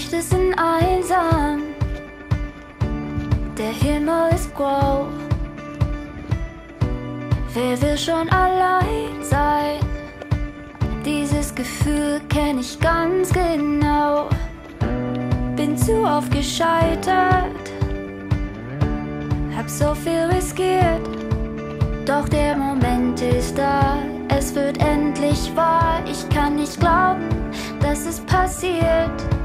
Nächte sind einsam, der Himmel ist grau. Wer will schon allein sein? Dieses Gefühl kenne ich ganz genau. Bin zu oft gescheitert, hab so viel riskiert. Doch der Moment ist da, es wird endlich wahr. Ich kann nicht glauben, dass es passiert.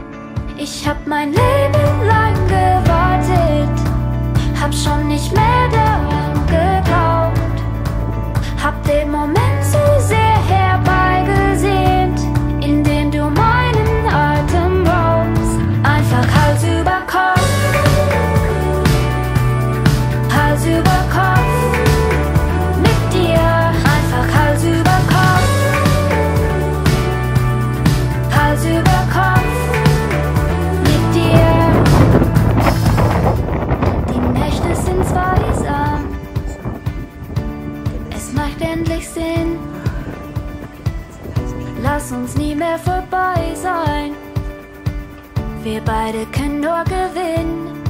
Ich hab mein Leben lang gewartet, Lass uns nie mehr vorbei sein. Wir beide können nur gewinnen.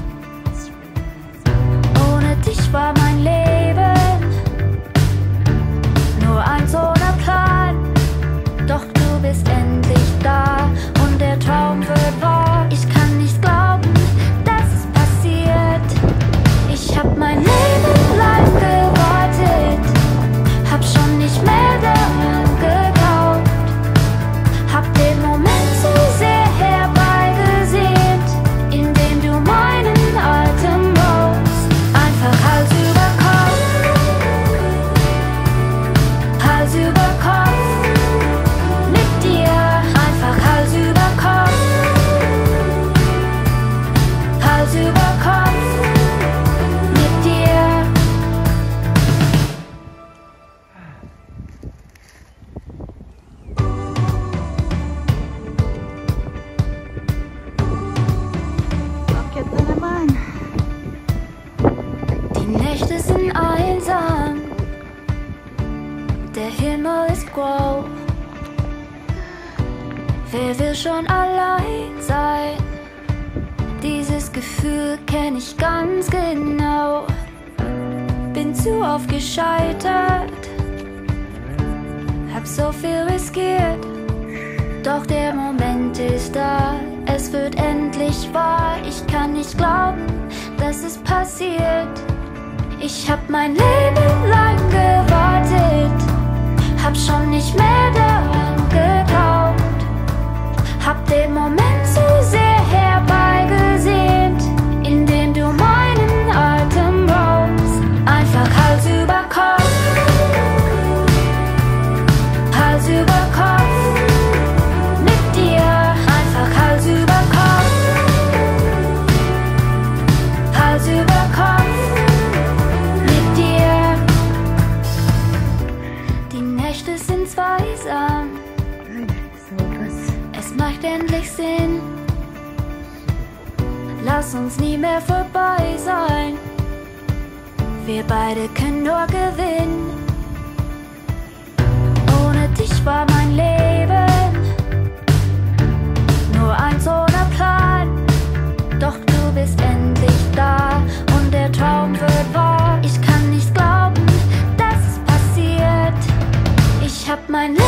Wer will schon allein sein? Dieses Gefühl kenne ich ganz genau. Bin zu oft gescheitert, hab so viel riskiert. Doch der Moment ist da, es wird endlich wahr. Ich kann nicht glauben, dass es passiert. Ich hab mein Leben lang gewartet, hab schon nicht mehr daran endlich Sinn. Lass uns nie mehr vorbei sein. Wir beide können nur gewinnen. Ohne dich war mein Leben nur eins ohne Plan. Doch du bist endlich da und der Traum wird wahr. Ich kann nicht glauben, dass es passiert. Ich hab mein Leben.